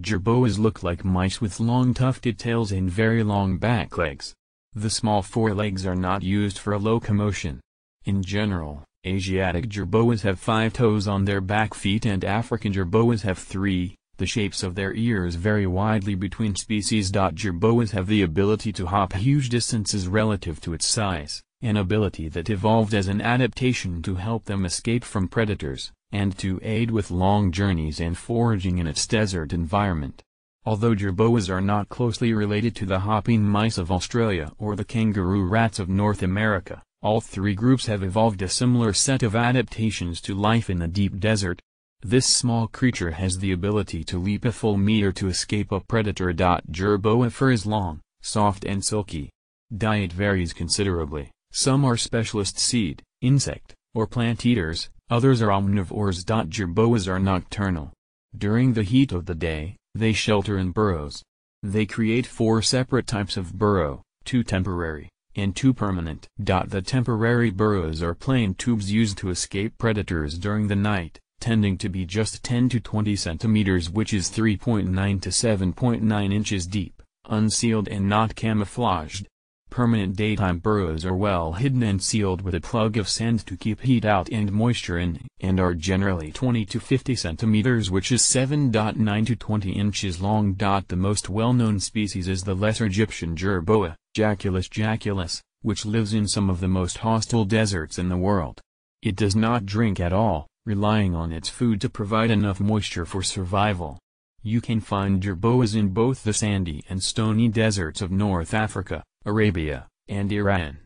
Jerboas look like mice with long tufted tails and very long back legs. The small forelegs are not used for locomotion. In general, Asiatic jerboas have five toes on their back feet and African jerboas have three. The shapes of their ears vary widely between species. Jerboas have the ability to hop huge distances relative to its size, an ability that evolved as an adaptation to help them escape from predators and to aid with long journeys and foraging in its desert environment. Although jerboas are not closely related to the hopping mice of Australia or the kangaroo rats of North America, all three groups have evolved a similar set of adaptations to life in the deep desert. This small creature has the ability to leap a full meter to escape a predator. Jerboa fur is long, soft and silky. Diet varies considerably, some are specialist seed, insect, or plant eaters, Others are omnivores. Jerboas are nocturnal. During the heat of the day, they shelter in burrows. They create four separate types of burrow, two temporary, and two permanent. The temporary burrows are plain tubes used to escape predators during the night, tending to be just 10 to 20 centimeters which is 3.9 to 7.9 inches deep, unsealed and not camouflaged. Permanent daytime burrows are well hidden and sealed with a plug of sand to keep heat out and moisture in, and are generally 20 to 50 centimeters which is 7.9 to 20 inches long. The most well-known species is the lesser Egyptian jerboa, Jaculus jaculus, which lives in some of the most hostile deserts in the world. It does not drink at all, relying on its food to provide enough moisture for survival. You can find jerboas in both the sandy and stony deserts of North Africa, Arabia, and Iran.